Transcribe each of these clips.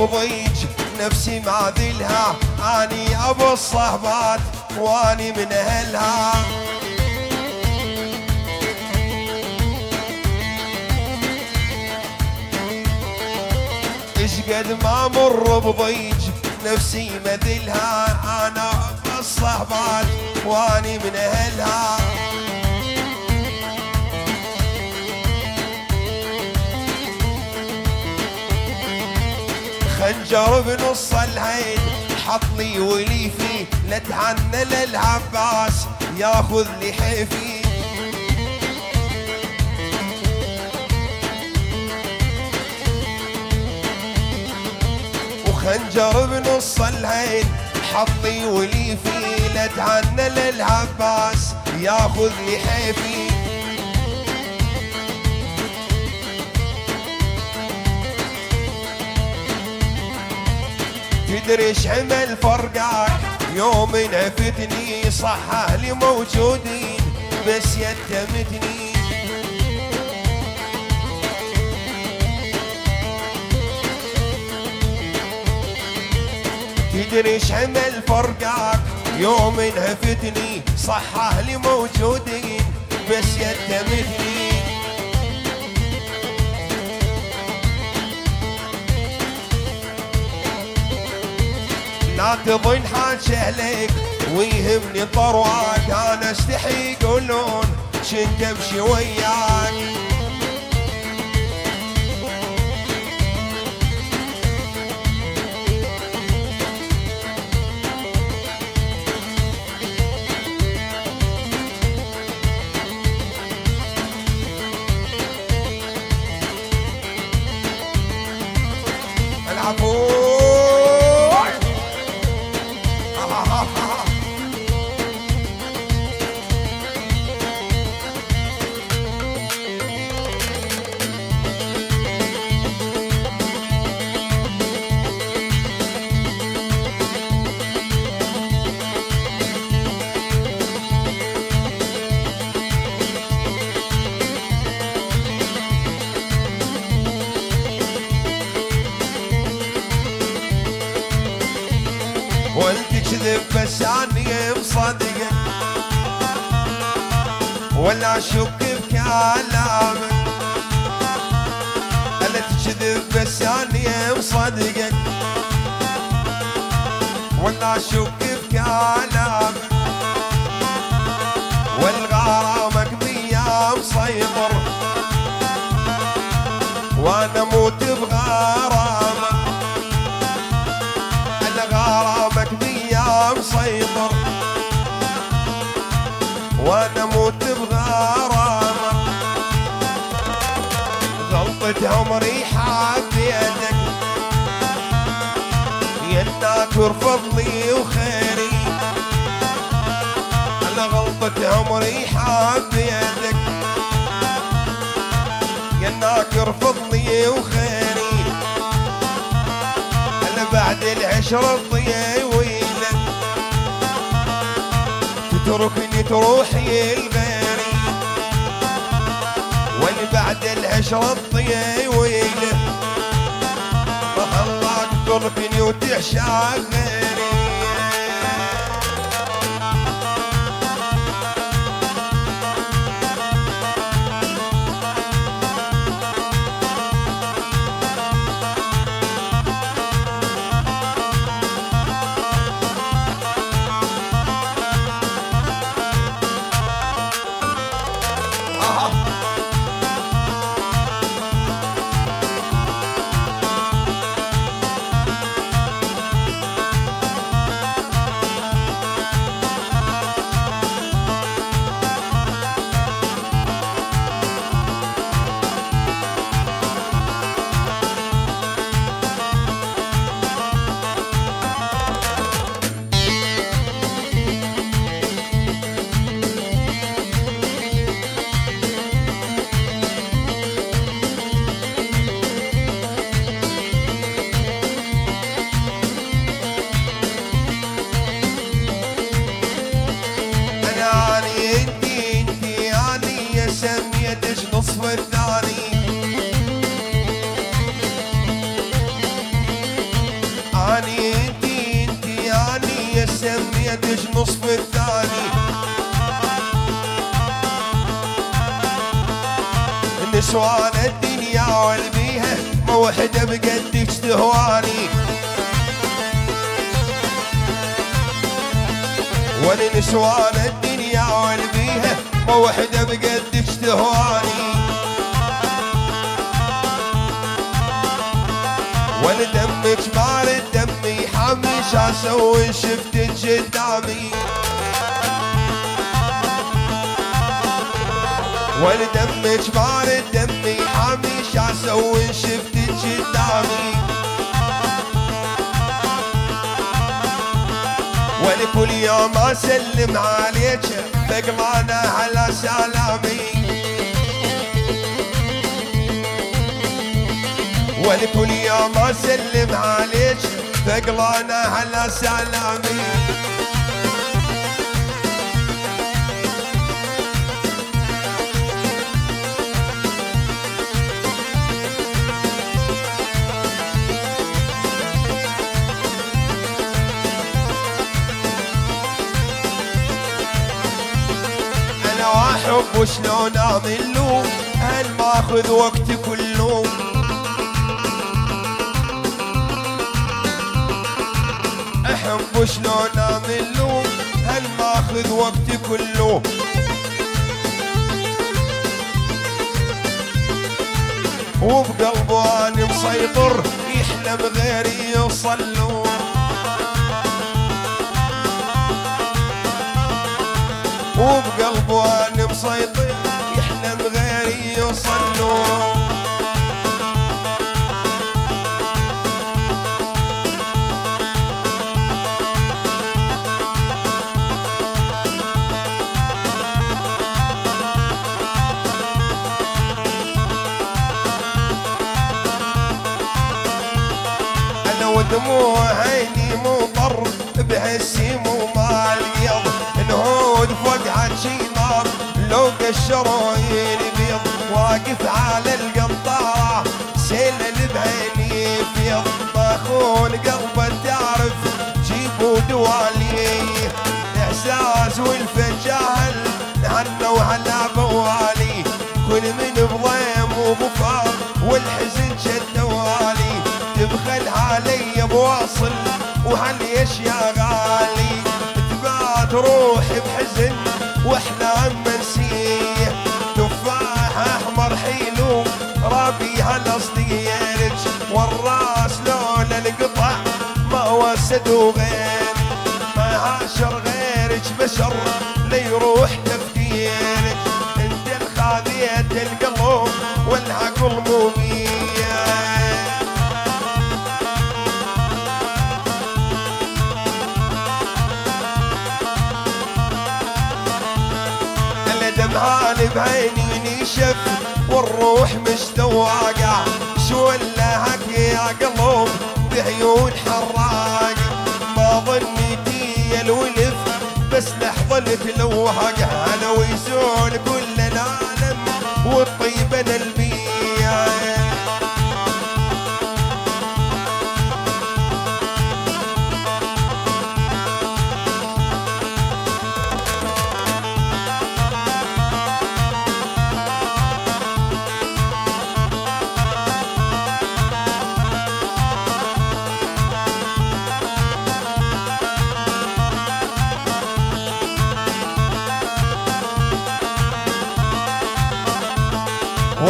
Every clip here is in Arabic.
بضيج نفسي ما ذلها أني أبو الصهبات وأني من أهلها. قد ما مر بضيج نفسي مذلها أنا بالصهبات وأني من أهلها. خنجر بنص العين حطني ولي فيه لتعنى للعباس ياخذ لي حيفي. وخنجر بنص العين حطي ولي فيه لتعنى للعباس ياخذ لي حيفي. تدري إيش عمل فرقاك يوم عفتني صح أهلي موجودين بس يتمتني تدري إيش عمل فرقاك يوم عفتني صح أهلي موجودين بس يتمتني لا حاجة لك ويهمني طرواك أنا استحي يقولون شنت أمشي وياك. كذب بس اني مصدقك ولا اشك بكلامك الا تكذب بس اني مصدقك ولا اشك بكلامك والغرامك بيا مسيطر وأنا موت بغرامك وأنا موت بغرامك غلطة عمري حبيتك يناك فضلي وخيري. أنا غلطة عمري حبيتك يناك فضلي وخيري. أنا بعد العشرة تضيع تتركني تروحي لغيري وأنا بعد العشرة الله تتركني سميتش نصف الثاني الدنيا والبيها ما وحدة بقدك تهواني ولنسوان الدنيا والبيها ما وحدة بقدك تهواني ولدمك بارد دمي حامي أسوي شفتك قدامي ولدمك بارد دمي حامي أسوي شفتك قدامي ولكل يوم أسلم عليك فقمانه على سلامي. ولكل يوم أسلم عليك ثقلانه على سلامي. أنا واحب وشلون اضلو هل ماخذ وقتي كله احب شلون اضلو هل ماخذ وقتي كله؟ وبقلبه أنا مسيطر يحلم غيري يوصل له وبقلبه أنا مسيطر يحلم غيري يوصل له قشروا البيض واقف على القنطرة اللي بعيني فيض ماخون قلبه تعرف جيبوا دوالي. إحساس والفجال عنه على بوالي. كل من بضيم وبفار والحزن شد والي تبخل علي بواصل وعليش يا غالي. تبات روحي والراس لولا القطع ما وسد وغير. ما عاشر غيرك بشر ليروح تفكيرك انت الخاذية القلب والعقل مو بيه الدمعان بعيني نشف والروح مشتواقع شو لهك يا قلب بعيون حراق. ما ظنيتي الولف بس لحظة أنا ويزول كل العالم والطيبة البيع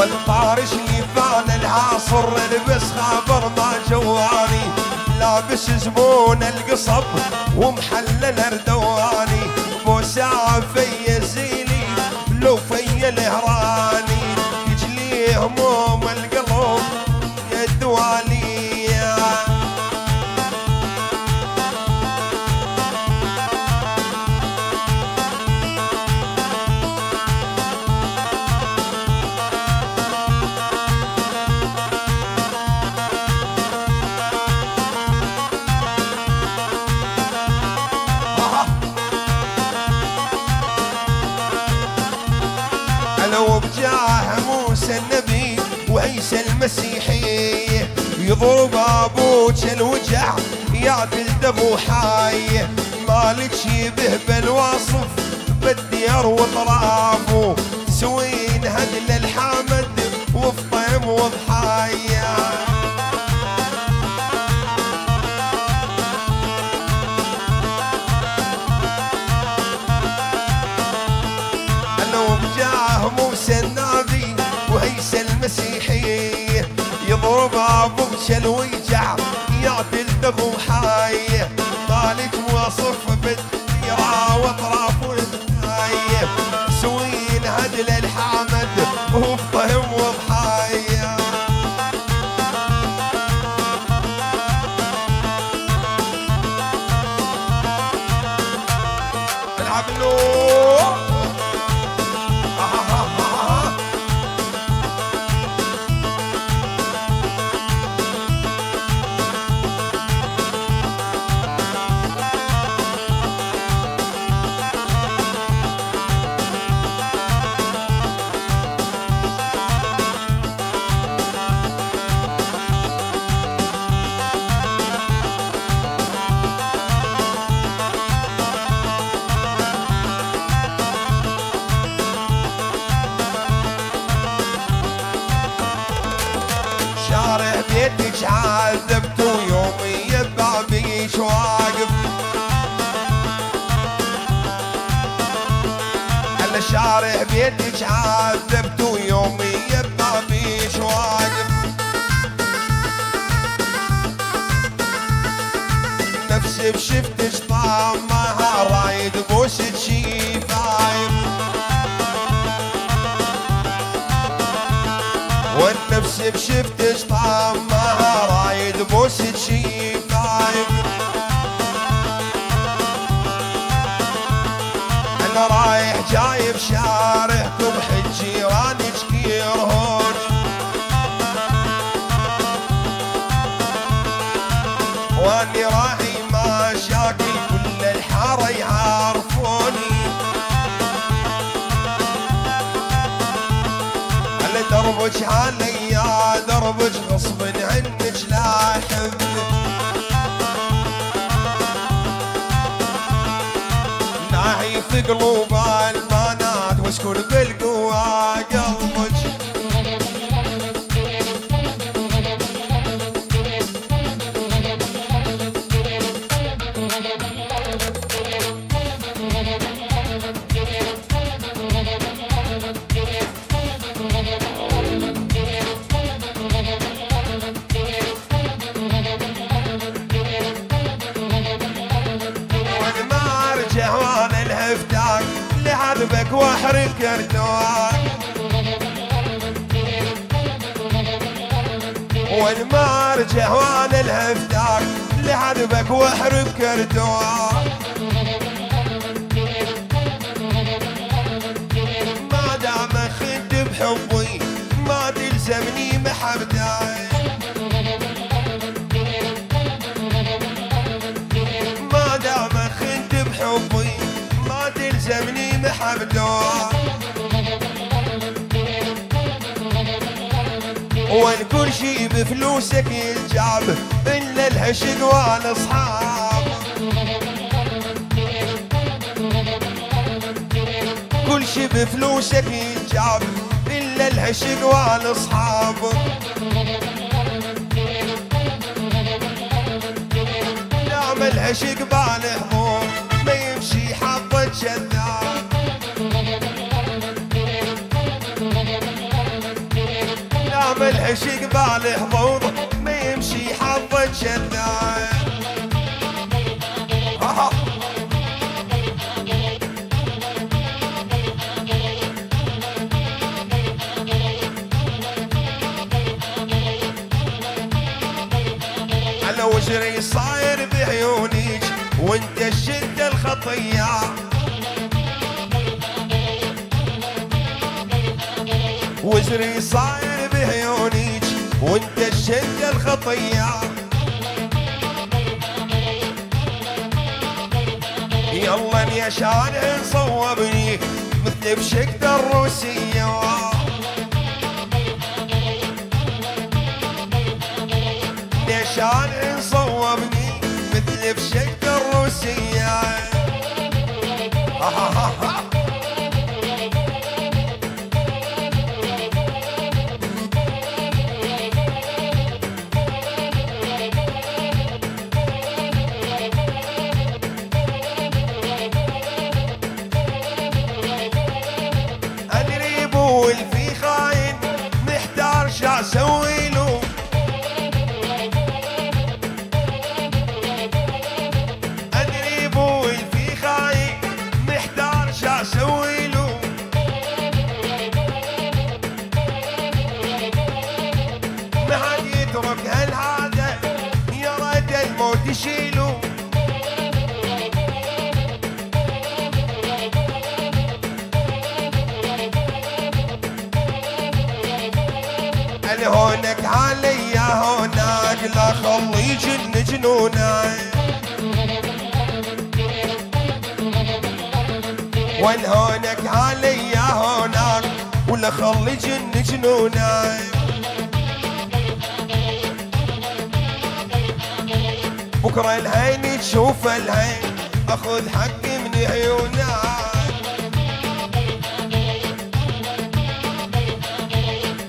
والطارش فان العاصر لبس خابر ما جواني. لابس زبون القصب ومحلل اردواني بوساعة في وعيسى المسيحي يضرب أبوك الوجع يا وحاي ما مالك شيبه بالوصف بالديار وطرافه سوين هدل الحامد وفطيم وضحايا ابو ويجع يعدل دغو حي. مالك واصف بالديرة وأطراف الهاي سوين هدل الحامد وفهم شارع بيتك عذبت ويومي يبع بيش واقف نفسي بشفتش طعمها رايد بوسة شي فايف والنفس بشفتش طعمها رايد بوسة شي واني راعي مشاكل كل الحارة يعرفوني. على دربك علي؟ يا دربك غصب عنك لا احبك في قلوب واحرق ارتواك وأنا ما ارجع وأنا الهفتاك لعذبك واحرق ارتواك ما دام خنت بحبي ما تلزمني محبتك ما تلزمني محبته وإن كل شي بفلوسك ينجاب إلا الهشق والاصحاب كل شي بفلوسك ينجاب إلا الهشق والاصحاب نعمل عشق بالحضور ما يمشي حظ كذاب نعمل عشق بالحضور ما يمشي حظ آه. على وجري صاير بعيونيك وانت الشدة الخطية. وجري صاير بعيونيك وانت الشدة الخطية يلا يا شارع صوبني مثل بشكل الروسية. ليشان صوبني مثل بشكل هونك لا خلي جن جنونك والهونك علي هونك؟ ولا خلي جن جنونك بكرة العين تشوف العين أخذ حقي من عيونك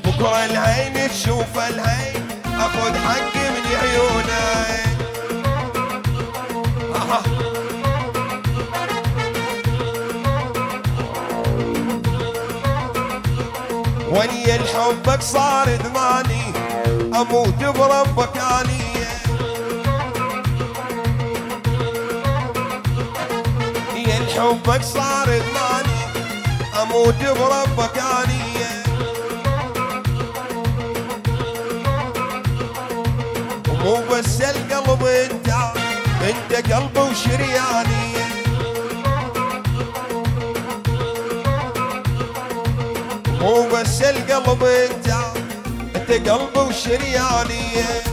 بكرة العين تشوف العين أخذ حقي من عيونك. وني الحبك صار إدماني أموت بربك اني يا الحبك صار إدماني أموت بربك اني مو بس القلب انت انت قلبي وشرياني. مو بس القلب انت انت قلبي وشرياني.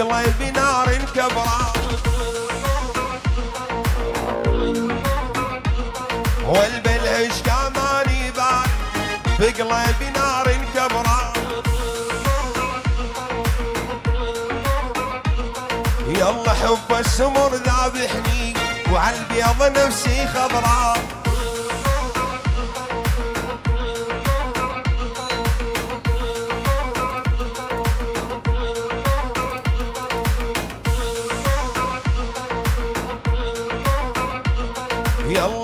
بقلبي نار كبرى. والبالعشق ماني بارد بقلبي نار كبرى. يلا حب السمر ذابحني وعلى البيض نفسي خضراء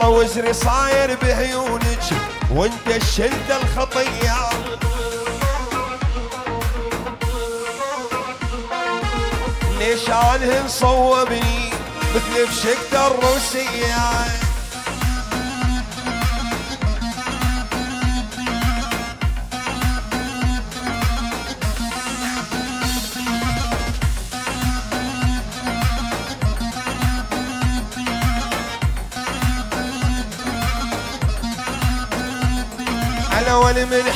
وزري صاير بعيونك وانت الشلد الخطيه ليش عنهن صوبني مثل بشكل الروسية؟ على ول من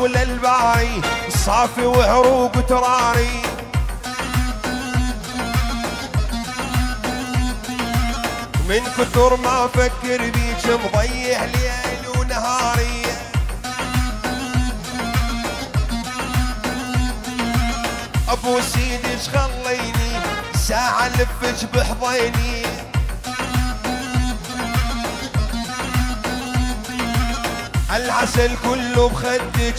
ولا الباري صافي وعروق وتراري من كثر ما أفكر بيك مضيع ليل ونهاري. أبو سيدي خليني؟ ساعة لفج بحضيني. العسل كله بخدك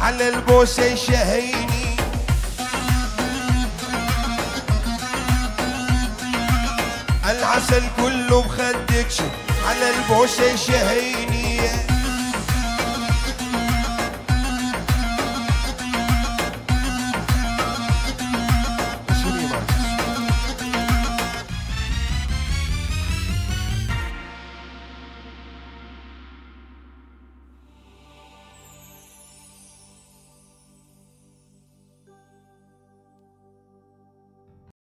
على البوسة يشهيني العسل كله بخدك على البوسة يشهيني